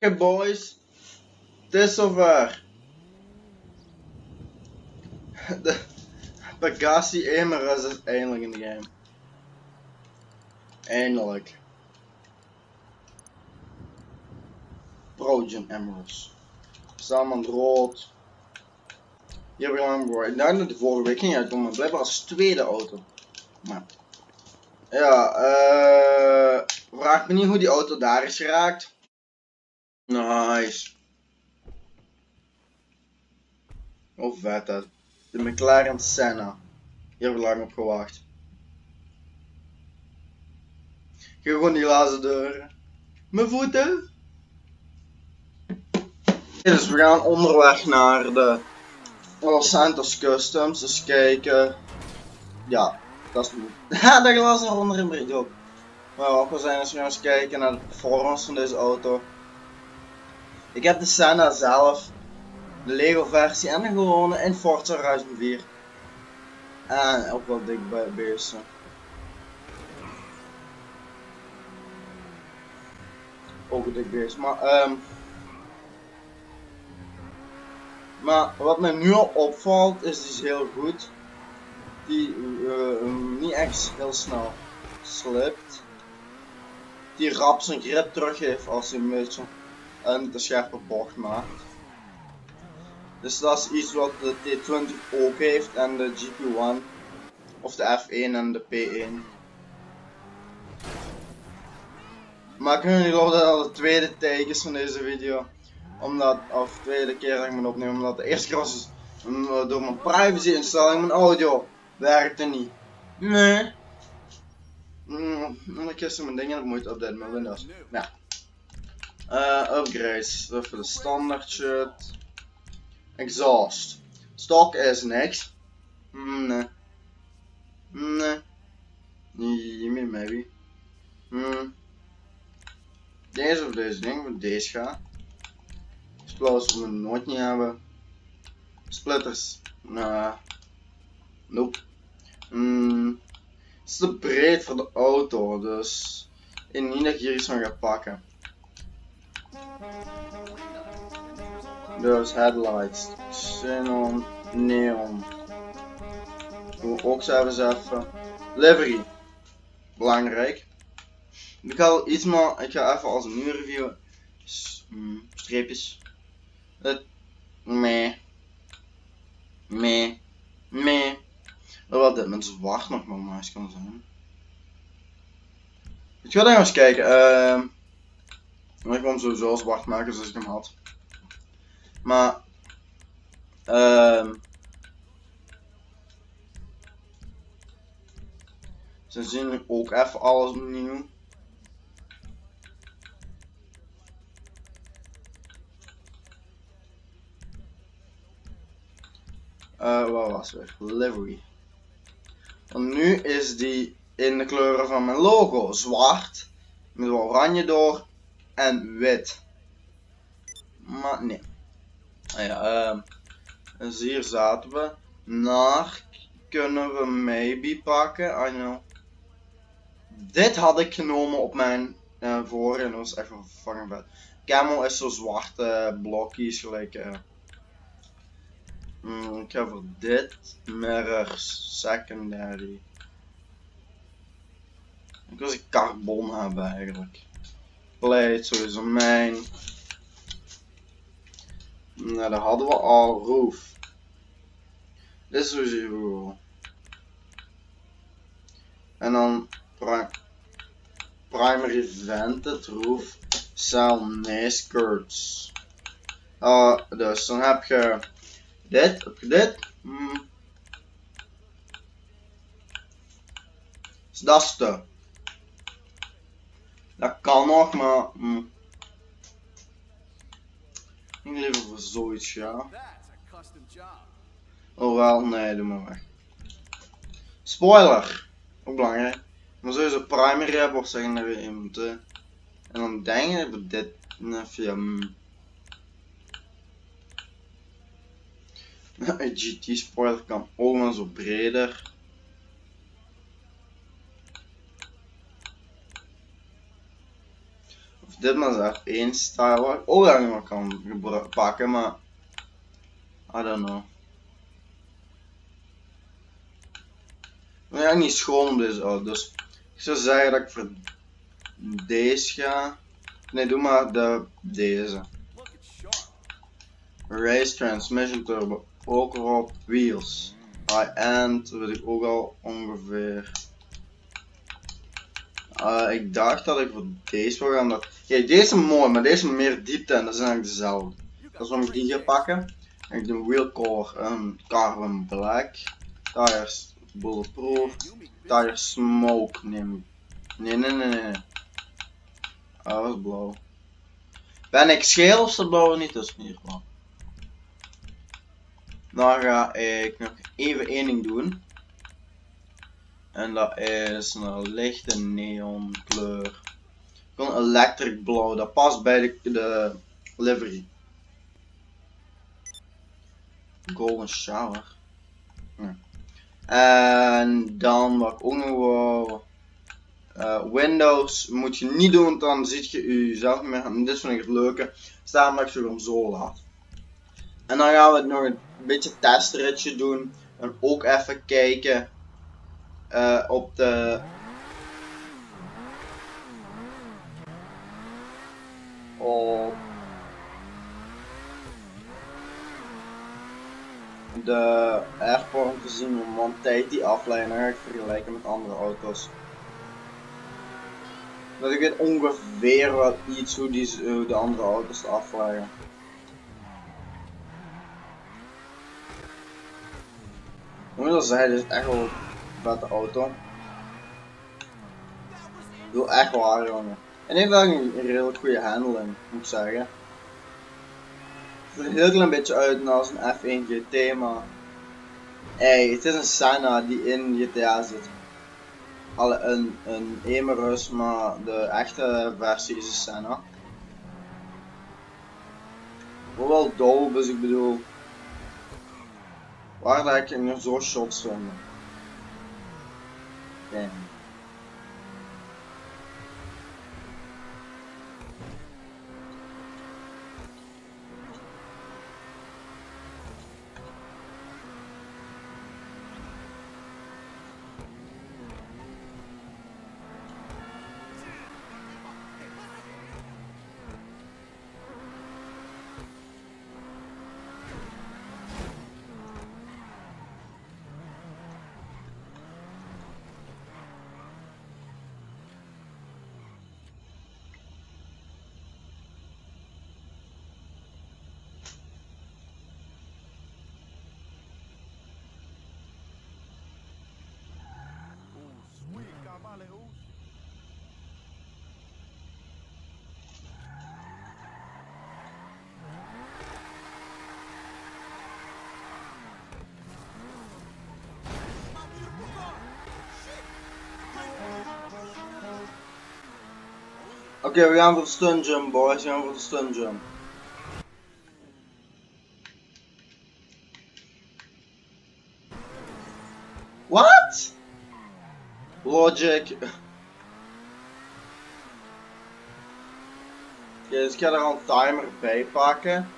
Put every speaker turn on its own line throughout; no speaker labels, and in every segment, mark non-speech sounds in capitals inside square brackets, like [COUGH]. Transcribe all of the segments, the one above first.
Oké boys, het is zover. De Pegasi Emerus is eindelijk in de game. Eindelijk. Progen Emerus. Samen rood. Hier heb ik lang voor. Ik dacht dat de vorige week ging uitkomen, maar blijkbaar als tweede auto. Maar. Ja, eh. vraag me niet hoe die auto daar is geraakt. Nice. Oh vet dat. De McLaren Senna. Hier heb ik lang op gewacht. Ga gewoon die lazen deuren. Mijn voeten. Dus we gaan onderweg naar de Los Santos Customs. Dus kijken. Ja, dat is. [LAUGHS] Ha, dat glas eronder in brengt ook. Maar ook we zijn dus gaan eens kijken naar de performance van deze auto. Ik heb de Senna zelf, de Lego versie en de gewone in Forza Horizon 4. En ook wel dik bij beesten. Ook een dik beest, maar um, Maar wat mij nu al opvalt is die is heel goed. Die uh, niet echt heel snel slipt. Die rap zijn grip teruggeeft als hij een beetje een te scherpe bocht maakt. Dus dat is iets wat de T20 ook heeft en de GP1 of de F1 en de P1. Maar ik jullie geloven dat al de tweede take is van deze video. Omdat, of tweede keer dat ik me opneem, omdat de eerste keer was dus, door mijn privacy instelling, mijn audio werkte niet. Nee. Mm, en ik gisteren mijn dingen, moet updaten met Windows. Ja. Uh, upgrades. Even de standaard shit. Exhaust. Stock is niks. Mm, nee. Nee. Nee, maybe. Hmm. Deze of deze ding, met deze gaan. Explosies we nooit niet hebben. Splitters. Nah. Nope. Hmm. Het is te breed voor de auto, dus ik niet dat ik hier iets van ga pakken. Dus headlights, xenon, neon. Doen we ook zelfs even. Livery. Belangrijk. Ik ga iets maar, ik ga even als een nieuwe review. Mm, streepjes. Het. Meh. Meh. Meh. Wat dit met zwart nog wel nice kan zijn. Ik ga daar eens kijken. Uh, ik wil hem sowieso zwart maken zoals ik hem had. Maar. Uh, ze zien ook even alles opnieuw. Uh, waar was het? Livery. Want nu is die in de kleuren van mijn logo. Zwart, met oranje door en wit. Maar nee. Ah ja, uh, dus hier zaten we. Naar kunnen we maybe pakken. I know. Dit had ik genomen op mijn uh, voor en dat was echt vervangen vet. Camel is zo zwarte blokjes gelijk. Uh, ik ga voor dit mirror secondary. Ik wil een carbon hebben eigenlijk. Plate sowieso mijn. Nou, dat hadden we al. Roof. Dit is sowieso. En dan pri primary vented roof cell nee skirts. Uh, dus dan heb je dit, heb dit? Hmm. Dus dat is de. Dat kan nog, maar. Ik liever voor zoiets, ja. Oh wel, nee, doe maar. Spoiler! Ook belangrijk. Maar sowieso primary hebben of secondary iemand. En dan denk ik dat dit. Een [LAUGHS] GT spoiler kan ook maar zo breder. Dit maar één style waar ik ook nog kan pakken, maar I don't know. Maar ja, niet schoon om deze auto, dus ik zou zeggen dat ik voor deze ga. Nee, doe maar de, deze. Race Transmission Turbo, ook op wheels. High-end, weet ik ook al ongeveer. Uh, ik dacht dat ik voor deze wil gaan. Dat... Deze is mooi, maar deze meer diepte en dat zijn eigenlijk dezelfde. Dat is waarom ik die ga pakken. En ik doe wheelcore um, carbon black. Tires bulletproof. Tires smoke neem ik. Nee, nee, nee, nee. Oh, dat is blauw. Ben ik scheel of is blauw niet? Dat is niet blauw. Dan ga ik nog even één ding doen. En dat is een lichte neon kleur. Gewoon electric blauw. Dat past bij de, de livery. Golden shower. Hm. En dan wat ik ook nog wou. Uh, Windows moet je niet doen, want dan ziet je jezelf meer. Dit vind ik het leuke. Staan dat ze gewoon zo laat. En dan gaan we nog een beetje testritje doen. En ook even kijken uh, op de op de airport te zien om tijd die afleiden. Dan ga ik vergelijken met andere auto's. Dat ik weet ongeveer wat iets hoe, die, hoe de andere auto's afleggen. Ik moet wel zeggen, dit is echt wel een vette auto. Wil echt waar jongen. En heeft wel een redelijk goede handling, moet ik zeggen. Het ziet er heel klein beetje uit als een F1 GT, maar... Hey, het is een Senna die in GTA zit. Alle, een, een Emerus, maar de echte versie is een Senna. Wel dope, dus ik bedoel... Waar dat ik nog zo shots vinden? then Oké, we gaan voor de stun jump, boys. We gaan voor de stun jump. What? Logic. Oké, dus ik ga er al een timer bij pakken.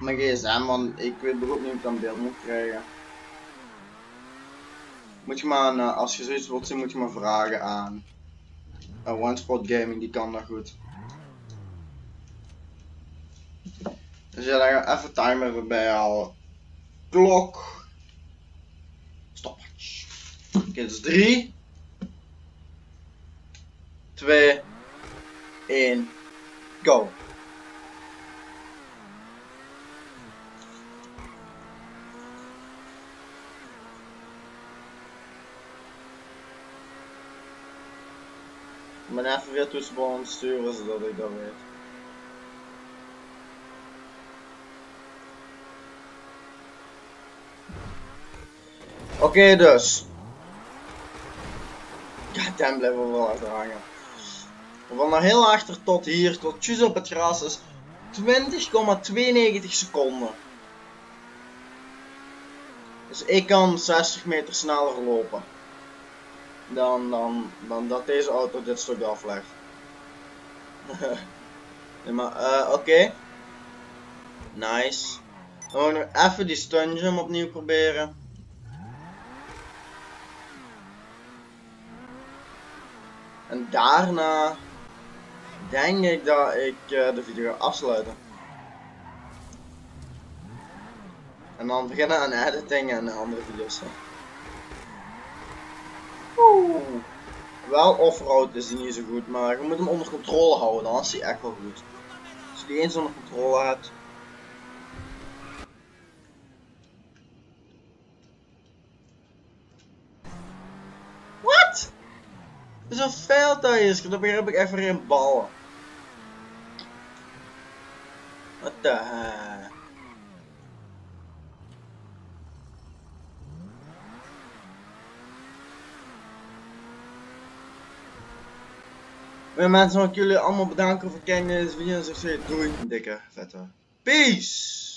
Mijn gsm, want ik weet bijvoorbeeld niet of ik dan beeld moet krijgen. Moet je maar, uh, als je zoiets wilt zien, moet je maar vragen aan uh, One Spot Gaming, die kan dat goed. Dus ja, dan ga ik even timer erbij halen. Klok. Stop. Oké, dus 3, 2, 1, go. Ben even weer tussenbal sturen zodat ik dat weet. Oké okay, dus. Goddamn blijven we wel achter hangen. Van naar heel achter tot hier, tot juist op het gras is 20,92 seconden. Dus ik kan 60 meter sneller lopen. Dan, dan, dan dat deze auto dit stuk aflegt. [LAUGHS] nee, maar, uh, oké. Nice. Dan gaan we nog even die stungeon opnieuw proberen. En daarna denk ik dat ik uh, de video ga afsluiten. En dan beginnen aan editing en andere video's. Oeh. Wel offroad is die niet zo goed, maar je moet hem onder controle houden, dan is hij echt wel goed. Als je die eens onder controle hebt. Wat? Dat is een veldtuig, dat heb ik even in ballen. Wat de heck? mensen, wil ik jullie allemaal bedanken voor deze video. En je doei, dikke vette. Peace!